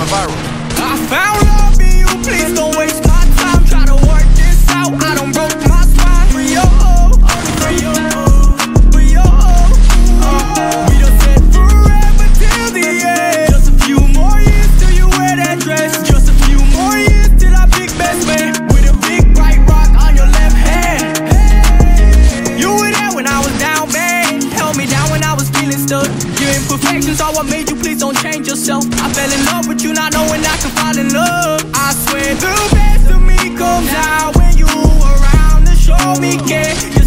viral. I found love in you, please don't waste my time. Try to work this out, I don't broke my spine. For your hoe, for your hoe, for your hoe. We done said forever till the end. Just a few more years till you wear that dress. Just a few more years till I big best man. With a big bright rock on your left hand. You were there when I was down bad. Held me down when I was feeling stuck. Perfection's all I made you, please don't change yourself. I fell in love with you, not knowing I could fall in love. I swear the best of me comes out when you around to show me care.